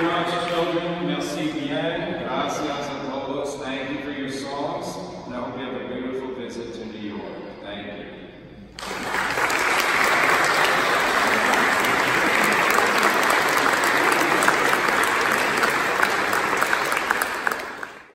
Seigneur, notre Dieu, nous merci